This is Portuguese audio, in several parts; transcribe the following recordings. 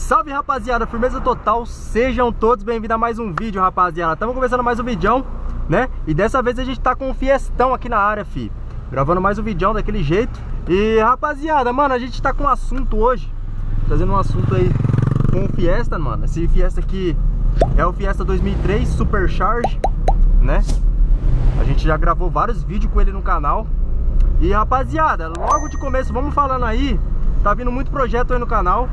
Salve rapaziada, firmeza total, sejam todos bem-vindos a mais um vídeo rapaziada. Estamos começando mais um vídeo, né? E dessa vez a gente tá com um fiestão aqui na área, fi. Gravando mais um vídeo daquele jeito. E rapaziada, mano, a gente tá com um assunto hoje. Trazendo um assunto aí com o Fiesta, mano. Esse Fiesta aqui é o Fiesta 2003 Supercharge, né? A gente já gravou vários vídeos com ele no canal. E rapaziada, logo de começo, vamos falando aí. Tá vindo muito projeto aí no canal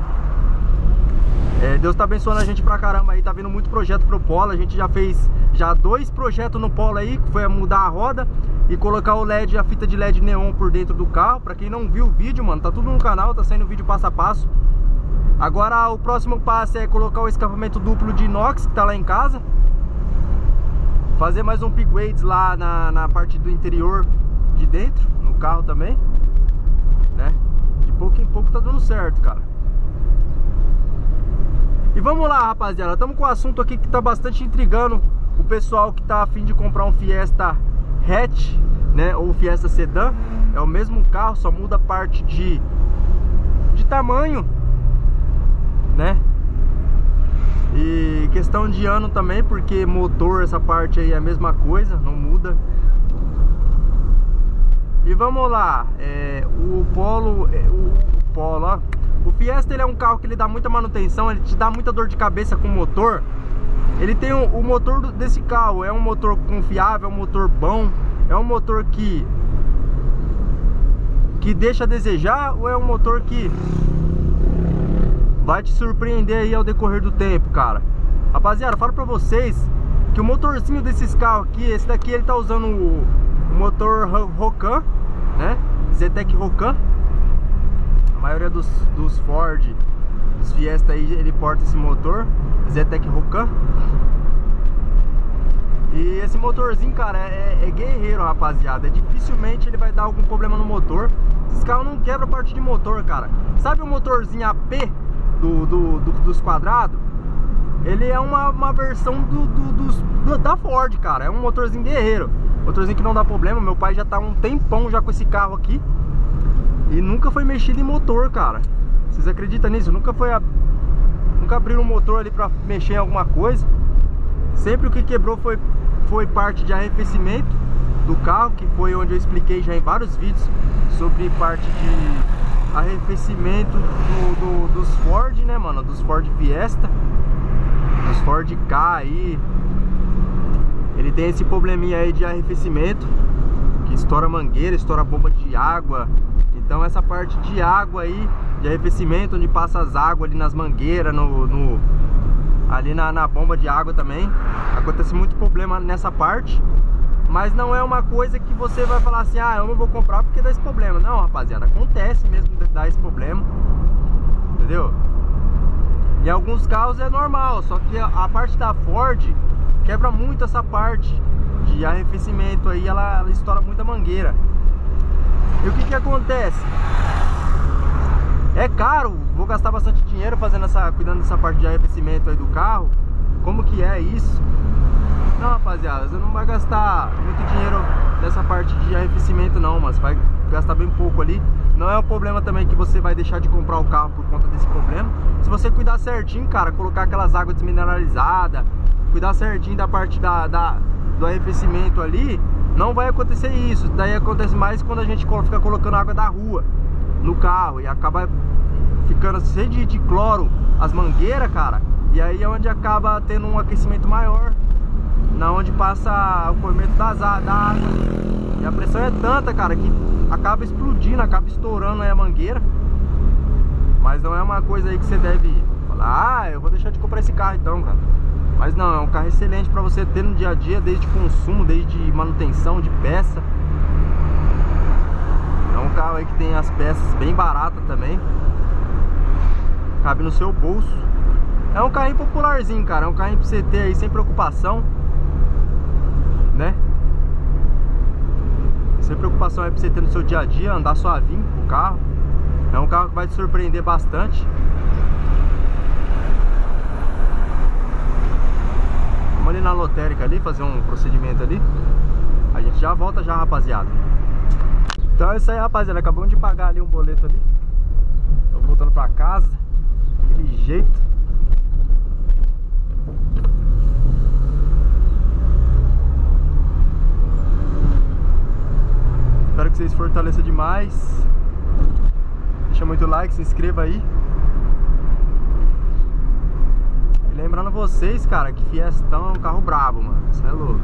é, Deus tá abençoando a gente pra caramba aí, tá vindo muito projeto pro Polo. A gente já fez já dois projetos no Polo aí, que foi mudar a roda e colocar o LED, a fita de LED neon por dentro do carro. Pra quem não viu o vídeo, mano, tá tudo no canal, tá saindo vídeo passo a passo. Agora o próximo passo é colocar o escapamento duplo de inox que tá lá em casa. Fazer mais um upgrades lá na, na parte do interior de dentro, no carro também, né? De pouco em pouco tá dando certo, cara. E vamos lá, rapaziada. Estamos com um assunto aqui que está bastante intrigando o pessoal que está afim de comprar um Fiesta hatch, né? Ou Fiesta Sedan. É o mesmo carro, só muda a parte de, de tamanho, né? E questão de ano também, porque motor, essa parte aí é a mesma coisa, não muda. E vamos lá, é, o Polo, é, o, o Polo, ó, o Fiesta ele é um carro que ele dá muita manutenção, ele te dá muita dor de cabeça com o motor. Ele tem o, o motor desse carro, é um motor confiável, é um motor bom, é um motor que que deixa a desejar ou é um motor que vai te surpreender aí ao decorrer do tempo, cara? Rapaziada, falo pra vocês que o motorzinho desses carros aqui, esse daqui ele tá usando o, motor Rocan, né? Zetec Rocan maioria dos, dos Ford, dos Fiesta aí, ele porta esse motor Zetec Rocan. E esse motorzinho, cara, é, é, guerreiro, rapaziada. É, Dificilmente ele vai dar algum problema no motor. Esse carro não quebra parte de motor, cara. Sabe o motorzinho AP do, do, do dos quadrados? Ele é uma, uma versão do, do, da Ford, cara. É um motorzinho guerreiro. Motorzinho que não dá problema. Meu pai já tá um tempão já com esse carro aqui e nunca foi mexido em motor, cara Vocês acreditam nisso? Nunca foi a... Nunca abriram o motor ali pra mexer em alguma coisa Sempre o que quebrou foi, foi parte de arrefecimento do carro Que foi onde eu expliquei já em vários vídeos Sobre parte de arrefecimento do, do, dos Ford, né, mano? Dos Ford Fiesta Dos Ford K aí Ele tem esse probleminha aí de arrefecimento Que estoura mangueira, estoura bomba de água então essa parte de água aí, de arrefecimento, onde passa as águas ali nas mangueiras, no, no ali na, na, bomba de água também, acontece muito problema nessa parte. Mas não é uma coisa que você vai falar assim, ah, eu não vou comprar porque dá esse problema. Não, rapaziada, acontece mesmo dar esse problema, entendeu? Em alguns carros é normal, só que a, a parte da Ford quebra muito essa parte de arrefecimento aí, ela, ela estoura muito a mangueira. E o que que acontece? É caro, vou gastar bastante dinheiro fazendo essa, cuidando dessa parte de arrefecimento aí do carro. Como que é isso? Não, rapaziada, você não vai gastar muito dinheiro nessa parte de arrefecimento não, mas vai gastar bem pouco ali. Não é um problema também que você vai deixar de comprar o carro por conta desse problema. Se você cuidar certinho, cara, colocar aquelas águas desmineralizadas, cuidar certinho da parte da, da do arrefecimento ali, não vai acontecer isso. Daí acontece mais quando a gente fica colocando água da rua no carro e acaba ficando cheio de, de cloro as mangueiras, cara. E aí é onde acaba tendo um aquecimento maior, na onde passa o corrimento das, da água. E a pressão é tanta, cara, que acaba explodindo, acaba estourando a mangueira. Mas não é uma coisa aí que você deve falar, ah, eu vou deixar de comprar esse carro então, cara. Mas não, é um carro excelente para você ter no dia a dia, desde consumo, desde manutenção de peça. É um carro aí que tem as peças bem baratas também. Cabe no seu bolso. É um carrinho popularzinho, cara. É um carrinho pra você ter aí sem preocupação. Né? Sem preocupação aí pra você ter no seu dia a dia, andar suavinho com o carro. É um carro que vai te surpreender bastante. Vamos ali na lotérica ali, fazer um procedimento ali. A gente já volta já, rapaziada. Então é isso aí, rapaziada. Acabamos de pagar ali um boleto ali. Tô voltando pra casa. Aquele jeito. Espero que vocês fortaleçam demais. Deixa muito like, se inscreva aí. E lembrando vocês, cara, que Fiestão é um carro brabo, mano. Isso é louco.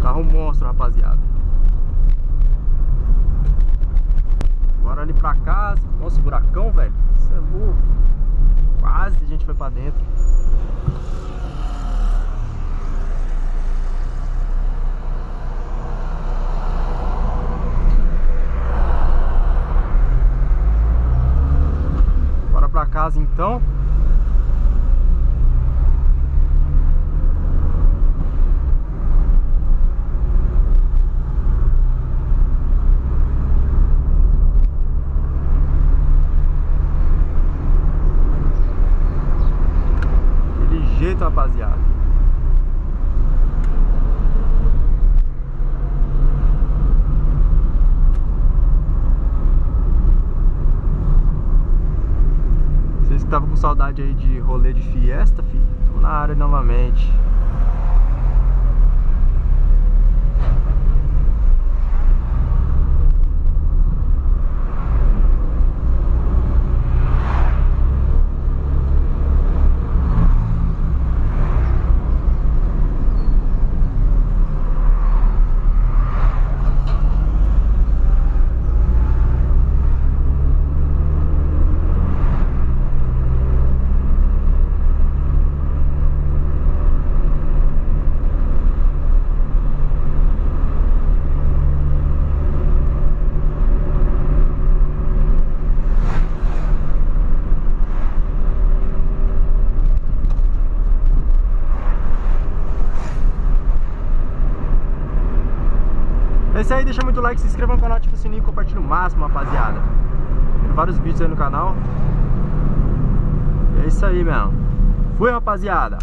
Carro monstro, rapaziada. Bora ali pra casa. Nossa, buracão, velho. Isso é louco. Quase a gente foi pra dentro. Casa então. Aquele jeito, rapaziada. Estavam com saudade aí de rolê de fiesta, filho, tô na área novamente. Isso aí, deixa muito like, se inscreva no canal, ativa o sininho, compartilha o máximo, rapaziada. Tem vários vídeos aí no canal. É isso aí, mesmo. Fui, rapaziada.